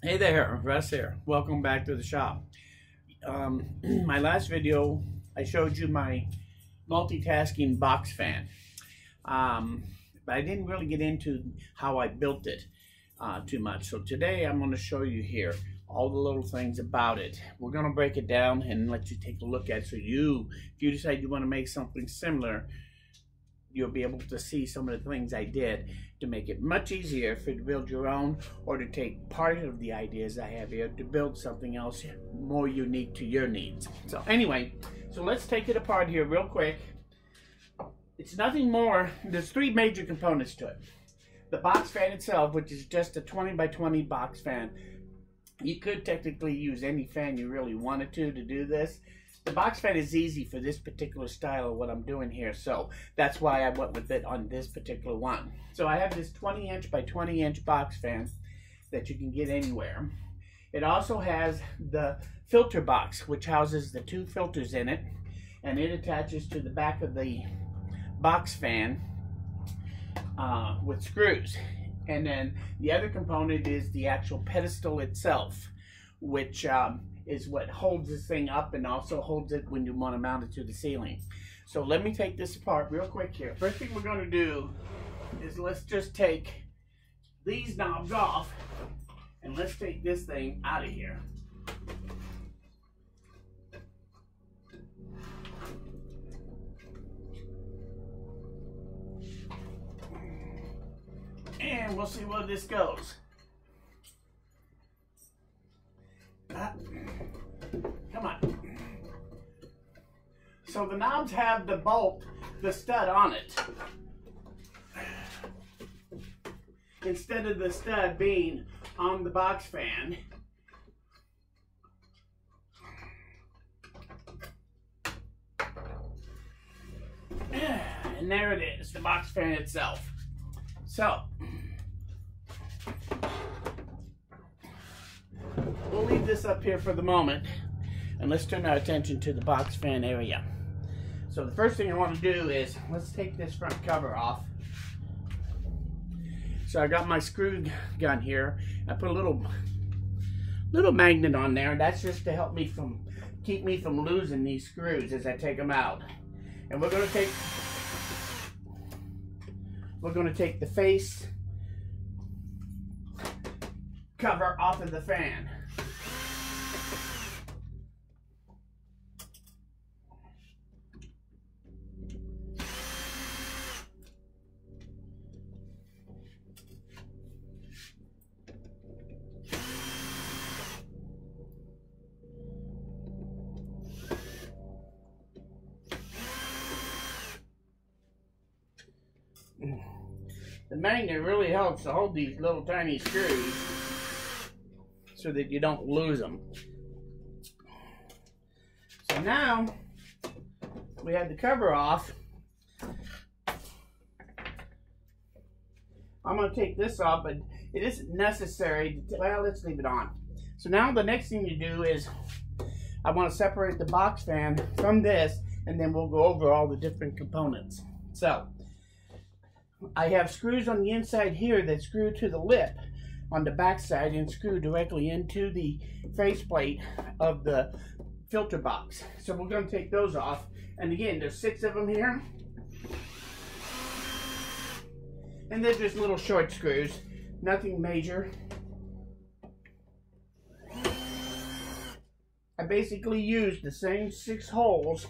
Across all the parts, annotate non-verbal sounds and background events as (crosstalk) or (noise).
Hey there, Russ here. Welcome back to the shop. Um, (clears throat) my last video, I showed you my multitasking box fan. Um, but I didn't really get into how I built it uh, too much. So today I'm going to show you here all the little things about it. We're going to break it down and let you take a look at it. So you, if you decide you want to make something similar, you'll be able to see some of the things I did to make it much easier for you to build your own or to take part of the ideas I have here to build something else more unique to your needs. So anyway, so let's take it apart here real quick. It's nothing more, there's three major components to it. The box fan itself, which is just a 20 by 20 box fan. You could technically use any fan you really wanted to to do this. The box fan is easy for this particular style of what I'm doing here, so that's why I went with it on this particular one. So I have this 20 inch by 20 inch box fan that you can get anywhere. It also has the filter box, which houses the two filters in it, and it attaches to the back of the box fan uh, with screws. And then the other component is the actual pedestal itself, which um, is what holds this thing up and also holds it when you want to mount it to the ceiling. So let me take this apart real quick here. First thing we're going to do is let's just take these knobs off and let's take this thing out of here. And we'll see where this goes. Uh, come on. So the knobs have the bolt, the stud on it. Instead of the stud being on the box fan. And there it is, the box fan itself. So, we'll leave this up here for the moment and let's turn our attention to the box fan area. So the first thing I want to do is let's take this front cover off. So I got my screw gun here. I put a little little magnet on there. And that's just to help me from keep me from losing these screws as I take them out. And we're going to take we're going to take the face cover off of the fan. The magnet really helps to hold these little tiny screws so that you don't lose them. So now we have the cover off. I'm going to take this off, but it isn't necessary. To, well, let's leave it on. So now the next thing you do is I want to separate the box fan from this, and then we'll go over all the different components. So I have screws on the inside here that screw to the lip on the back side and screw directly into the faceplate of the filter box. So we're going to take those off. And again, there's six of them here. And they're just little short screws, nothing major. I basically used the same six holes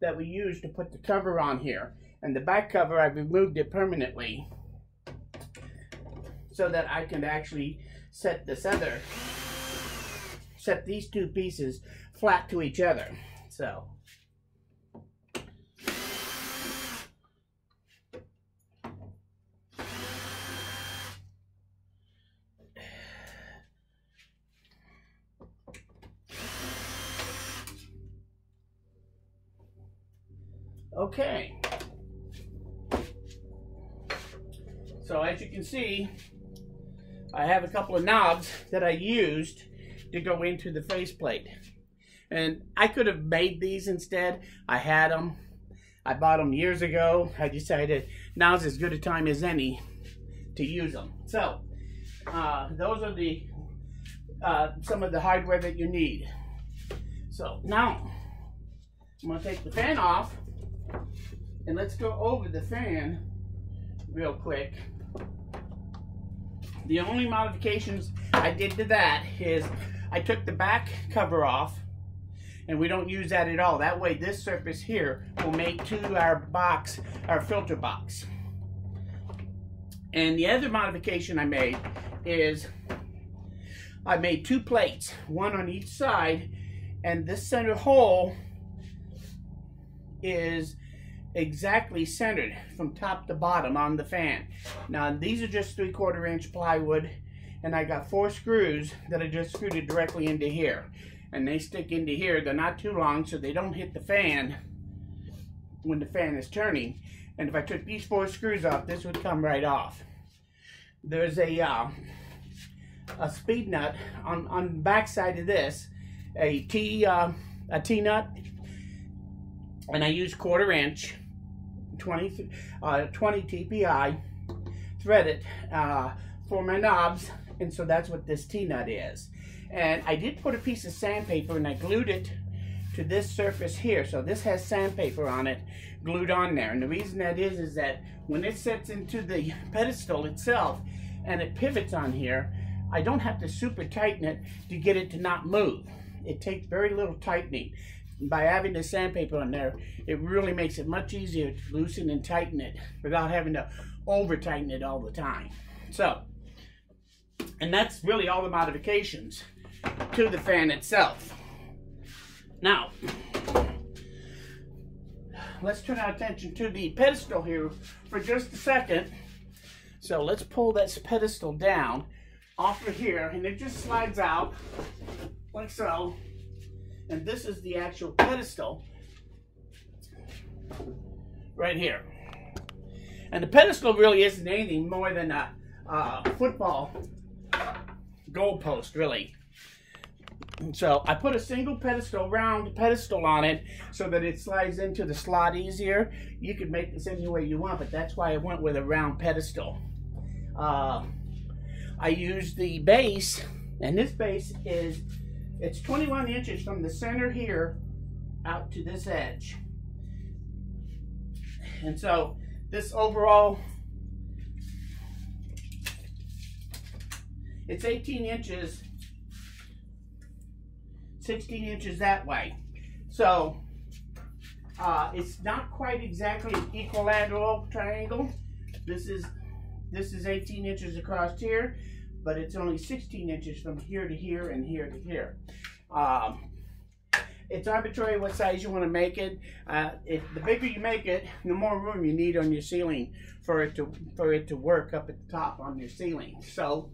that we used to put the cover on here. And the back cover, I've removed it permanently so that I can actually set this other, set these two pieces flat to each other. So. Okay. So as you can see, I have a couple of knobs that I used to go into the faceplate. And I could have made these instead. I had them. I bought them years ago. I decided now's as good a time as any to use them. So, uh, those are the uh, some of the hardware that you need. So now, I'm gonna take the fan off and let's go over the fan real quick. The only modifications I did to that is I took the back cover off and we don't use that at all. That way this surface here will make to our box, our filter box. And the other modification I made is I made two plates, one on each side, and this center hole is exactly centered from top to bottom on the fan. Now these are just three quarter inch plywood and I got four screws that I just screwed it directly into here. And they stick into here, they're not too long so they don't hit the fan when the fan is turning. And if I took these four screws off, this would come right off. There's a, uh, a speed nut on, on the back side of this, a T, uh, a T nut, and I use quarter inch 20, uh, 20 TPI threaded uh, for my knobs. And so that's what this T-nut is. And I did put a piece of sandpaper and I glued it to this surface here. So this has sandpaper on it glued on there. And the reason that is, is that when it sets into the pedestal itself and it pivots on here, I don't have to super tighten it to get it to not move. It takes very little tightening by having the sandpaper on there, it really makes it much easier to loosen and tighten it without having to over tighten it all the time. So, and that's really all the modifications to the fan itself. Now, let's turn our attention to the pedestal here for just a second. So let's pull this pedestal down off of here and it just slides out like so and this is the actual pedestal right here. And the pedestal really isn't anything more than a, a football goalpost, really. And so I put a single pedestal, round pedestal on it so that it slides into the slot easier. You could make this any way you want, but that's why I went with a round pedestal. Uh, I used the base, and this base is it's 21 inches from the center here out to this edge. And so this overall, it's 18 inches, 16 inches that way. So uh, it's not quite exactly an equilateral triangle. This is this is 18 inches across here but it's only 16 inches from here to here and here to here. Um, it's arbitrary what size you want to make it. Uh, if the bigger you make it, the more room you need on your ceiling for it to for it to work up at the top on your ceiling. So,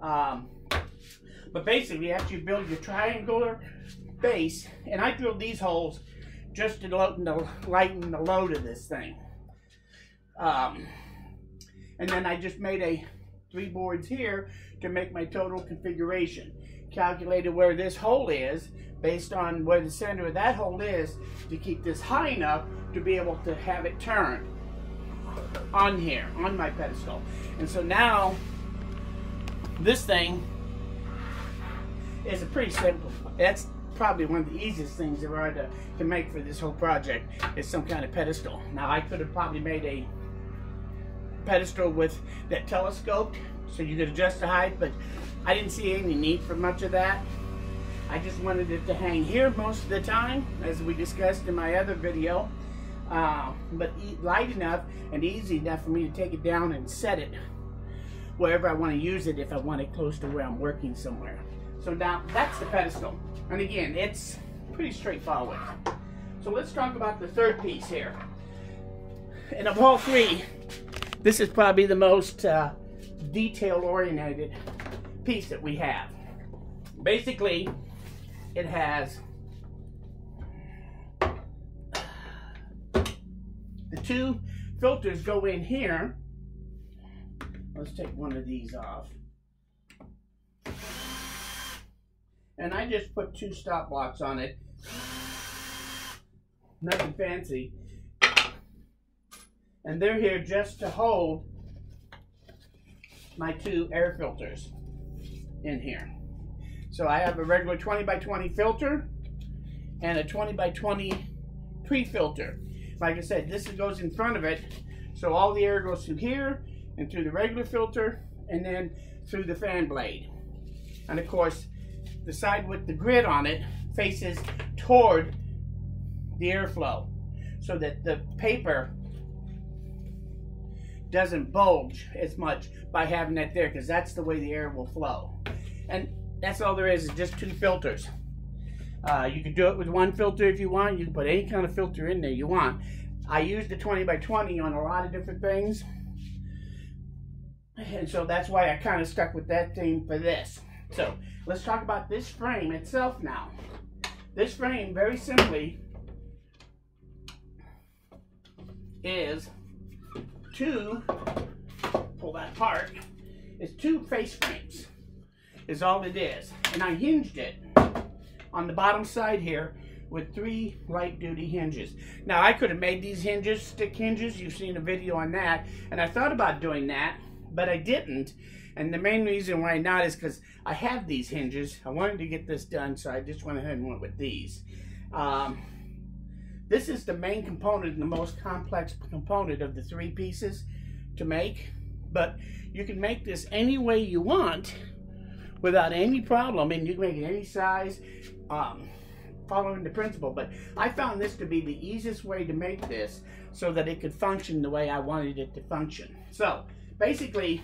um, but basically, after you build your triangular base, and I drilled these holes just to lighten the, lighten the load of this thing. Um, and then I just made a three boards here to make my total configuration. Calculated where this hole is based on where the center of that hole is to keep this high enough to be able to have it turned on here, on my pedestal. And so now, this thing is a pretty simple, that's probably one of the easiest things there are to, to make for this whole project is some kind of pedestal. Now I could have probably made a pedestal with that telescoped so you could adjust the height, but I didn't see any need for much of that. I just wanted it to hang here most of the time, as we discussed in my other video, uh, but light enough and easy enough for me to take it down and set it wherever I want to use it if I want it close to where I'm working somewhere. So now that's the pedestal. And again, it's pretty straightforward. So let's talk about the third piece here. And of all three, this is probably the most uh, detail-oriented piece that we have. Basically, it has the two filters go in here. Let's take one of these off. And I just put two stop blocks on it. Nothing fancy and they're here just to hold my two air filters in here. So I have a regular 20 by 20 filter and a 20 by 20 pre-filter. Like I said, this goes in front of it. So all the air goes through here and through the regular filter and then through the fan blade. And of course, the side with the grid on it faces toward the airflow so that the paper doesn't bulge as much by having that there because that's the way the air will flow. And that's all there is, is just two filters. Uh, you can do it with one filter if you want. You can put any kind of filter in there you want. I use the 20 by 20 on a lot of different things. And so that's why I kind of stuck with that theme for this. So let's talk about this frame itself now. This frame, very simply, is two, pull that apart, is two face frames, is all it is. And I hinged it on the bottom side here with three light duty hinges. Now I could have made these hinges, stick hinges, you've seen a video on that, and I thought about doing that, but I didn't. And the main reason why not is because I have these hinges. I wanted to get this done, so I just went ahead and went with these. Um, this is the main component and the most complex component of the three pieces to make, but you can make this any way you want without any problem, and you can make it any size, um, following the principle. But I found this to be the easiest way to make this so that it could function the way I wanted it to function. So, basically,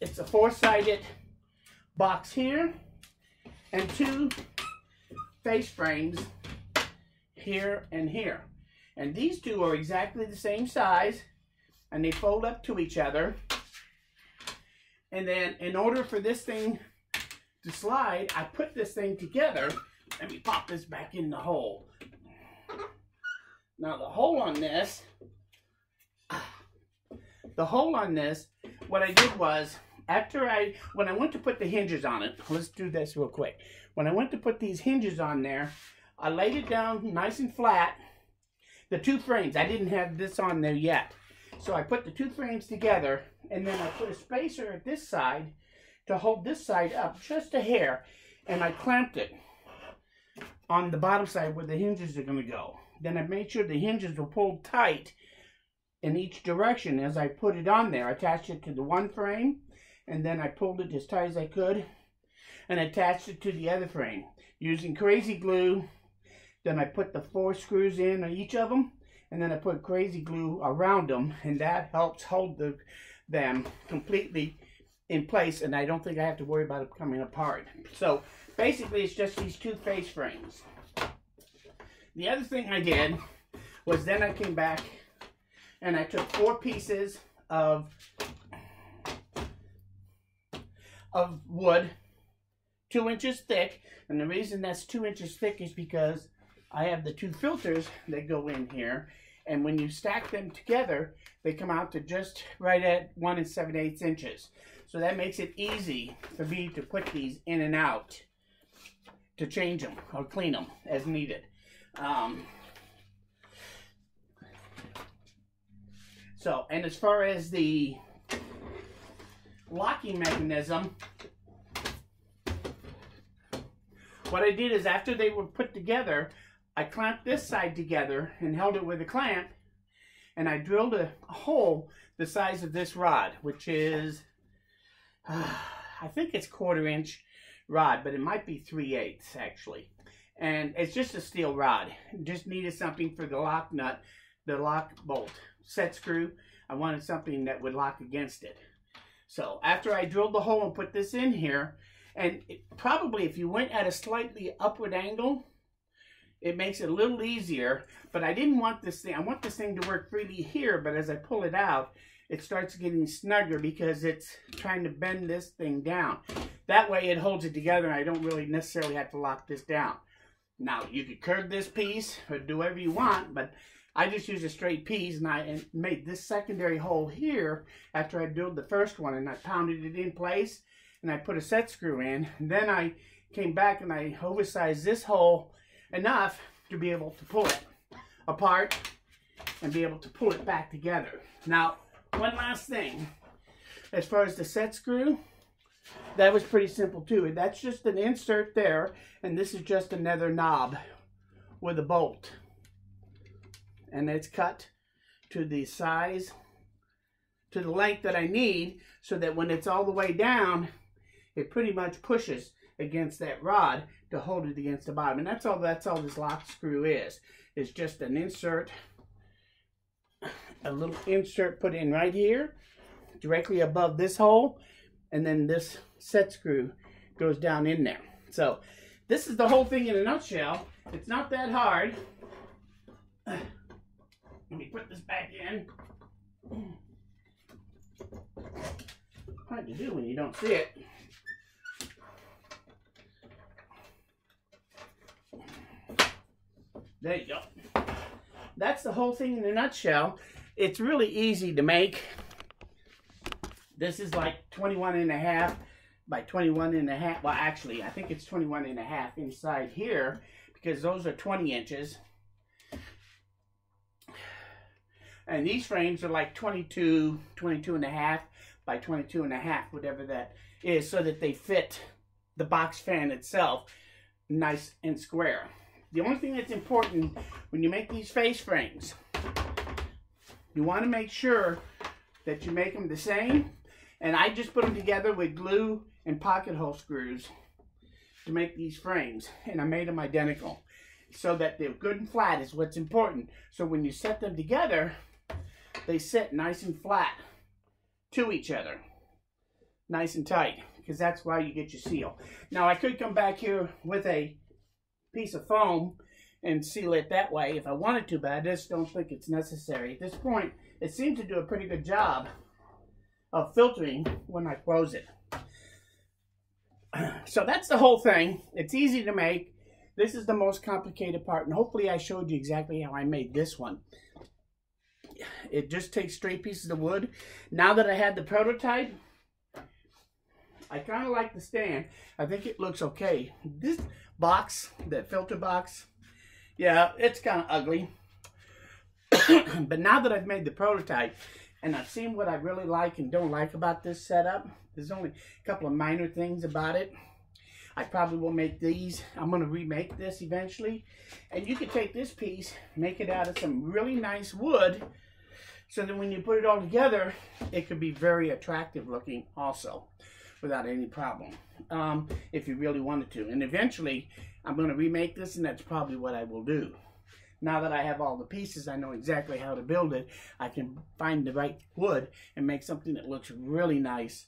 it's a four-sided box here and two face frames here and here. And these two are exactly the same size and they fold up to each other. And then in order for this thing to slide, I put this thing together. Let me pop this back in the hole. Now the hole on this, the hole on this, what I did was, after I, when I went to put the hinges on it, let's do this real quick. When I went to put these hinges on there, I laid it down nice and flat. The two frames, I didn't have this on there yet. So I put the two frames together and then I put a spacer at this side to hold this side up just a hair and I clamped it on the bottom side where the hinges are going to go. Then I made sure the hinges were pulled tight in each direction as I put it on there. I attached it to the one frame and then I pulled it as tight as I could and attached it to the other frame using crazy glue then I put the four screws in each of them, and then I put crazy glue around them, and that helps hold the, them completely in place, and I don't think I have to worry about it coming apart. So basically, it's just these two face frames. The other thing I did was then I came back and I took four pieces of of wood, two inches thick, and the reason that's two inches thick is because I have the two filters that go in here. And when you stack them together, they come out to just right at 1 and 7 eighths inches. So that makes it easy for me to put these in and out to change them or clean them as needed. Um, so, and as far as the locking mechanism, what I did is after they were put together, I clamped this side together and held it with a clamp and I drilled a, hole the size of this rod, which is, uh, (sighs) I think it's quarter inch rod, but it might be 3 eighths actually. And it's just a steel rod. Just needed something for the lock nut, the lock bolt set screw. I wanted something that would lock against it. So after I drilled the hole and put this in here, and it, probably if you went at a slightly upward angle, it makes it a little easier, but I didn't want this thing, I want this thing to work freely here, but as I pull it out, it starts getting snugger because it's trying to bend this thing down. That way it holds it together and I don't really necessarily have to lock this down. Now, you could curve this piece or do whatever you want, but I just used a straight piece and I made this secondary hole here after I drilled the first one and I pounded it in place and I put a set screw in. And then I came back and I oversized this hole enough to be able to pull it apart and be able to pull it back together. Now, one last thing. As far as the set screw, that was pretty simple too. That's just an insert there, and this is just another knob with a bolt. And it's cut to the size, to the length that I need, so that when it's all the way down, it pretty much pushes against that rod to hold it against the bottom. And that's all that's all this lock screw is. It's just an insert, a little insert put in right here, directly above this hole, and then this set screw goes down in there. So this is the whole thing in a nutshell. It's not that hard. Let me put this back in. Hard to do when you don't see it. There you go. That's the whole thing in a nutshell. It's really easy to make. This is like 21 and a half by 21 and a half. Well, actually, I think it's 21 and a half inside here because those are 20 inches. And these frames are like 22, 22 and a half by 22 and a half, whatever that is, so that they fit the box fan itself nice and square. The only thing that's important when you make these face frames, you want to make sure that you make them the same. And I just put them together with glue and pocket hole screws to make these frames. And I made them identical so that they're good and flat is what's important. So when you set them together, they sit nice and flat to each other. Nice and tight because that's why you get your seal. Now I could come back here with a piece of foam and seal it that way if I wanted to, but I just don't think it's necessary. At this point, it seems to do a pretty good job of filtering when I close it. (clears throat) So that's the whole thing. It's easy to make. This is the most complicated part, and hopefully I showed you exactly how I made this one. It just takes straight pieces of wood. Now that I had the prototype, I kind of like the stand. I think it looks okay. This box, that filter box, yeah, it's kind of ugly. (coughs) but now that I've made the prototype and I've seen what I really like and don't like about this setup, there's only a couple of minor things about it. I probably will make these. I'm going to remake this eventually. And you can take this piece, make it out of some really nice wood, so that when you put it all together, it could be very attractive looking also without any problem um, if you really wanted to. And eventually, I'm going to remake this, and that's probably what I will do. Now that I have all the pieces, I know exactly how to build it. I can find the right wood and make something that looks really nice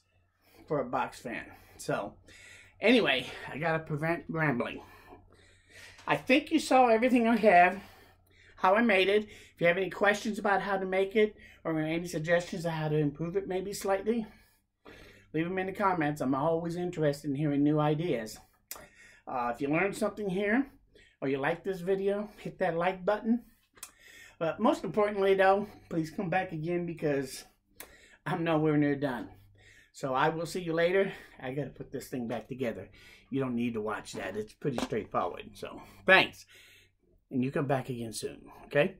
for a box fan. So, anyway, I got to prevent rambling. I think you saw everything I have, how I made it. If you have any questions about how to make it, or any suggestions on how to improve it maybe slightly, leave them in the comments. I'm always interested in hearing new ideas. Uh, if you learned something here, or you like this video, hit that like button. But most importantly though, please come back again because I'm nowhere near done. So I will see you later. I got to put this thing back together. You don't need to watch that. It's pretty straightforward. So thanks. And you come back again soon. Okay?